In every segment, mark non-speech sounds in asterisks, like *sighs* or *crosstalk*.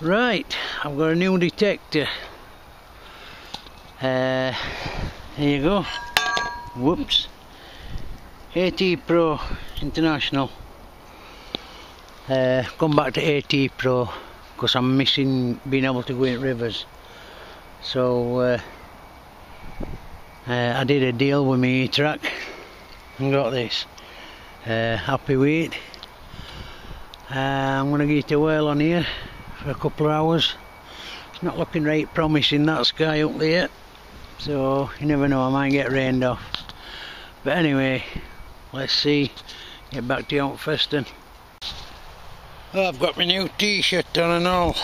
Right, I've got a new detector. Uh, here you go. Whoops. AT Pro International. Uh, come back to AT Pro because I'm missing being able to go in rivers. So uh, uh, I did a deal with my track and got this. Uh, happy with it. Uh, I'm going to get a whale on here for a couple of hours. It's not looking right promising that sky up there. So you never know, I might get rained off. But anyway, let's see. Get back to Mount Feston. Oh, I've got my new t-shirt on and all.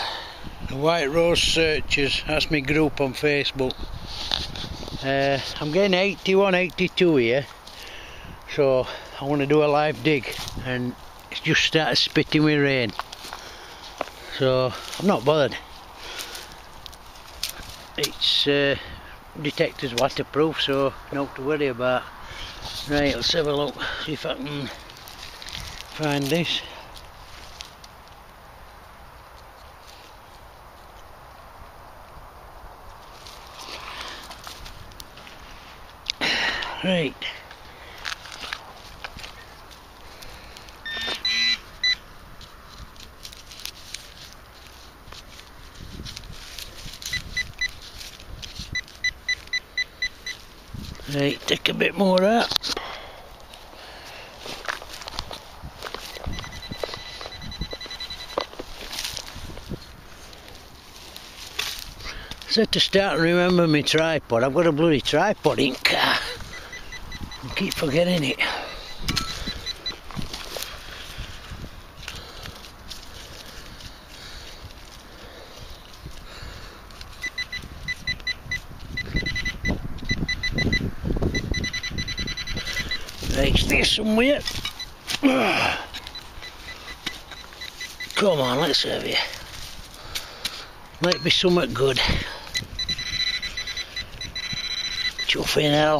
The White Rose Searchers. That's my group on Facebook. Uh, I'm getting 81, 82 here. So I want to do a live dig and it's just started spitting with rain. So I'm not bothered. It's uh, detector's waterproof so no to worry about. Right, let's have a look, see if I can find this. Right. Right, take a bit more up. So to start and remember my tripod, I've got a bloody tripod in car. I keep forgetting it. Stay somewhere. Come on, let's have you. Might be somewhat good. Chuffing now.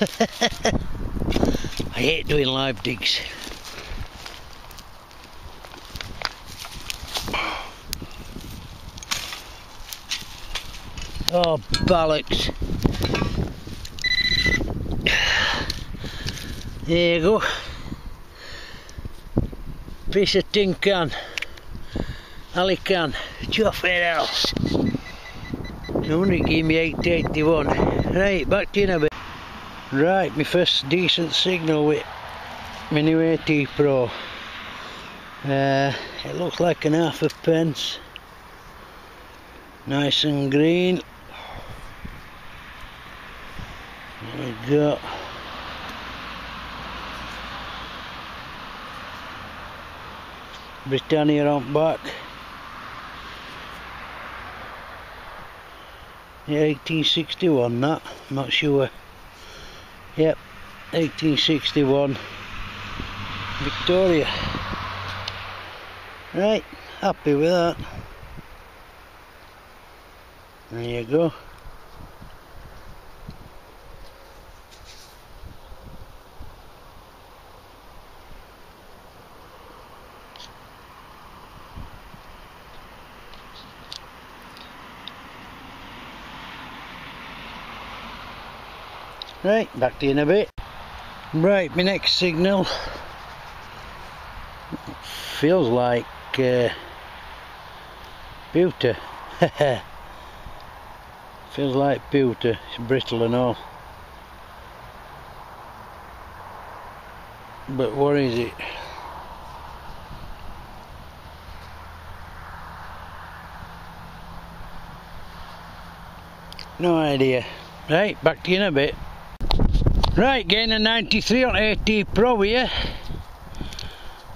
*laughs* I hate doing live digs. Oh, bollocks. There you go. Piece of tin can. Ali can. Chuffing else. No wonder it gave me 881. Right, back to you in a bit. Right, my first decent signal with new AT Pro. Uh, it looks like an half a pence. Nice and green. There we go. Britannia on back. Yeah, 1861 that, I'm not sure. Yep, 1861 Victoria. Right, happy with that. There you go. Right, back to you in a bit. Right, my next signal feels like uh, pewter. *laughs* feels like pewter, it's brittle and all. But what is it? No idea. Right, back to you in a bit. Right, getting a 93 on AT Pro here.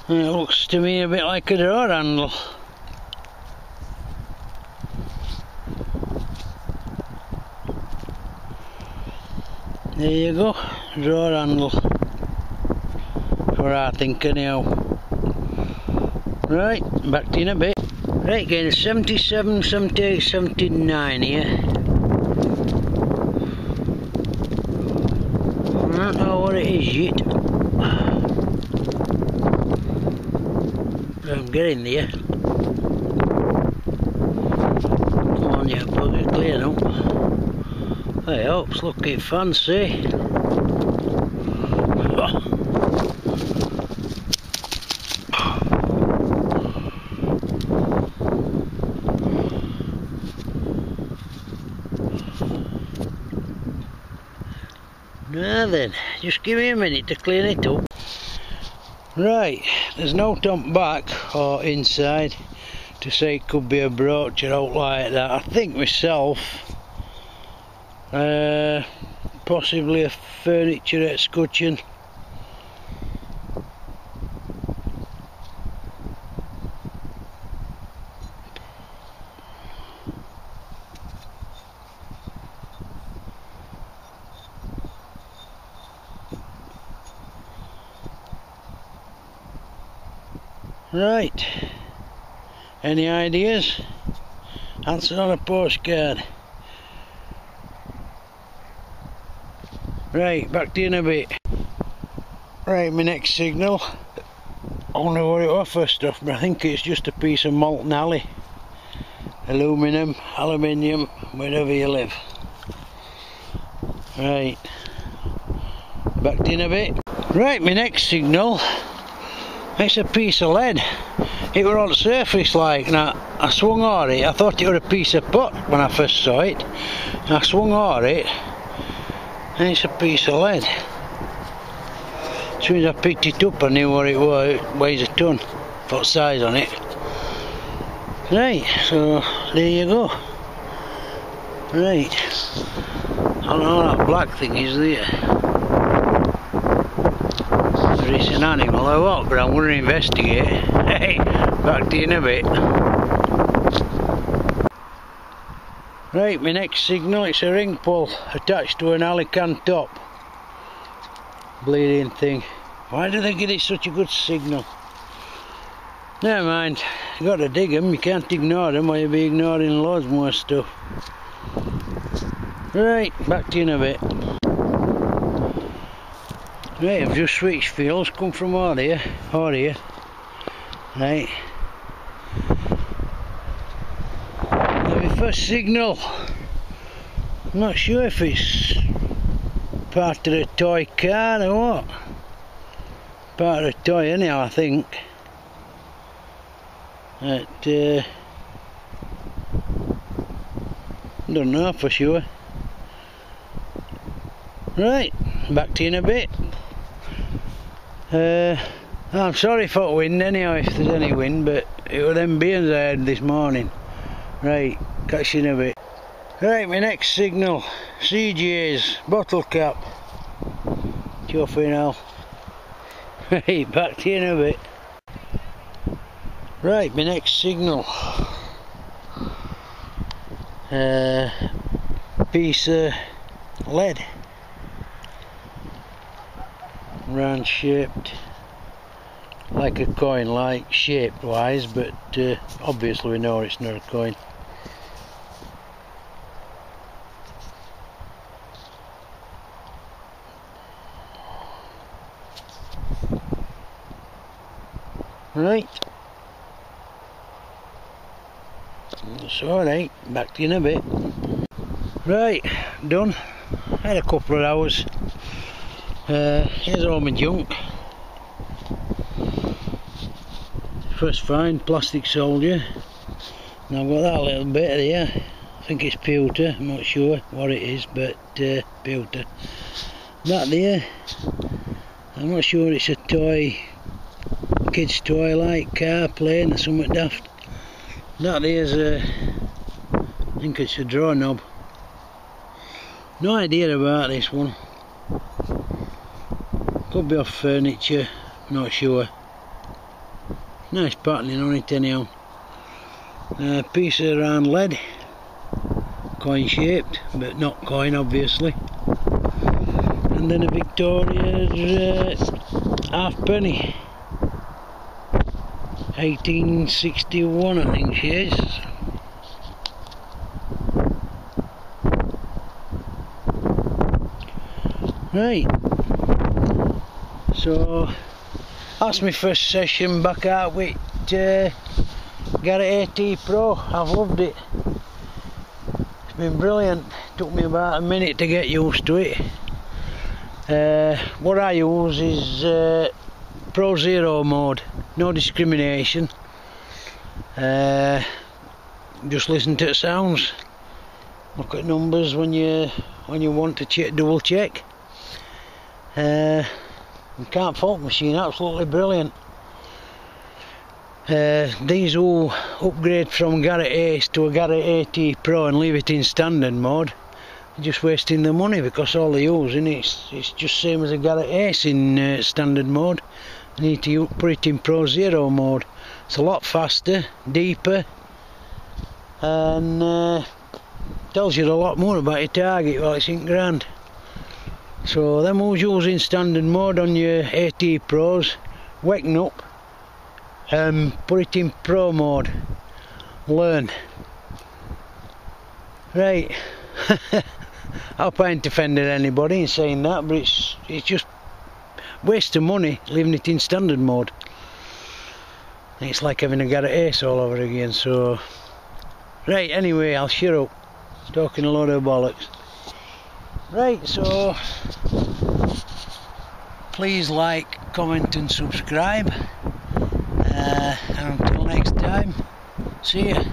And it looks to me a bit like a door handle. There you go, drawer handle. For I think anyhow. Right, back to in a bit. Right, getting a 77, 78, 79 here. It is yet. *sighs* I'm getting there. Come on, you bugger, clear up. I hope it's looking fancy. Now then, just give me a minute to clean it up. Right, there's no dump back or inside to say it could be a brooch or out like that. I think myself, uh, possibly a furniture escutcheon. Right. Any ideas? Answer on a postcard. Right, back to you in a bit. Right, my next signal. I know what it offers first off, but I think it's just a piece of molten alley. Aluminum, aluminium, wherever you live. Right. Back to you in a bit. Right, my next signal it's a piece of lead. It were on the surface like, and I, swung on it. I thought it were a piece of pot when I first saw it. I swung on it, and it's a piece of lead. As soon as I picked it up, I knew what it was. It weighs a ton. Put size on it. Right, so there you go. Right. I don't know what that black thing is there whether it's an animal or what, but I'm going to investigate. Hey, back to you in a bit. Right, my next signal, it's a ring pull attached to an Alicant top. Bleeding thing. Why do they give it such a good signal? Never mind, you got to dig them, you can't ignore them or you'll be ignoring loads more stuff. Right, back to you in a bit. Right, I've just switched fields, come from all here, all here. Right. Now first signal. I'm not sure if it's part of the toy car or what. Part of the toy anyhow, I think. But, uh, don't know for sure. Right, back to you in a bit. Uh, I'm sorry for the wind anyhow, if there's any wind, but it was them beans I had this morning. Right, catch you in a bit. Right, my next signal, CJ's bottle cap. Chuffy *laughs* now. Right, back to you in a bit. Right, my next signal. Uh, piece of lead round shaped like a coin like shaped wise but uh, obviously we know it's not a coin. Right. That's alright back to you in a bit. Right done. Had a couple of hours uh, here's all my junk. First find, plastic soldier. Now I've got that little bit here. I think it's pewter, I'm not sure what it is, but uh, pewter. That there, I'm not sure it's a toy, kid's toy like car, plane or something daft. That there's a, I think it's a draw knob. No idea about this one. Could be off furniture, not sure. Nice patterning on it anyhow. A piece of round lead, coin shaped, but not coin obviously. And then a Victoria's uh, half penny. 1861 I think she is. Right, So that's my first session back out with uh, Garrett AT Pro. I've loved it. It's been brilliant. Took me about a minute to get used to it. Uh, what I use is uh, Pro Zero mode, no discrimination. Uh, just listen to the sounds. Look at numbers when you when you want to check, double check. Uh, can't fault machine, absolutely brilliant. Uh, these will upgrade from Garrett Ace to a Garrett AT Pro and leave it in standard mode. Just wasting the money because all they're using it's it's just same as a Garrett Ace in uh, standard mode. They need to put it in Pro Zero mode. It's a lot faster, deeper, and uh, tells you a lot more about your target while it's in ground. So them who's using standard mode on your AT Pros, waking up and um, put it in Pro mode. Learn. Right. I *laughs* hope I ain't offended anybody in saying that, but it's it's just waste of money leaving it in standard mode. It's like having a Garrett Ace all over again, so right anyway I'll shut up talking a lot of bollocks right so please like comment and subscribe. Uh, and until next time see ya